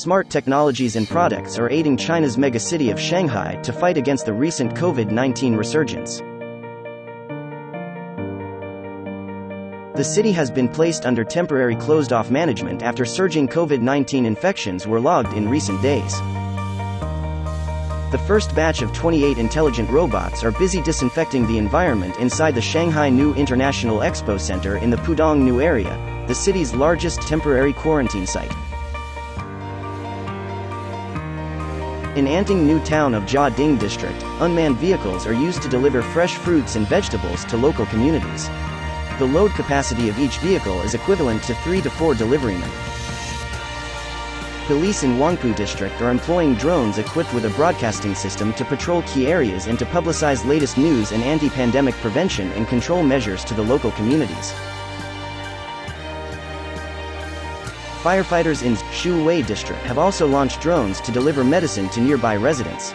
smart technologies and products are aiding China's megacity of Shanghai to fight against the recent COVID 19 resurgence. The city has been placed under temporary closed off management after surging COVID 19 infections were logged in recent days. The first batch of 28 intelligent robots are busy disinfecting the environment inside the Shanghai New International Expo Center in the Pudong New area, the city's largest temporary quarantine site. In Anting New Town of Jiading District, unmanned vehicles are used to deliver fresh fruits and vegetables to local communities. The load capacity of each vehicle is equivalent to 3 to 4 deliverymen. Police in Huangpu district are employing drones equipped with a broadcasting system to patrol key areas and to publicize latest news and anti-pandemic prevention and control measures to the local communities. Firefighters in Xuhui district have also launched drones to deliver medicine to nearby residents.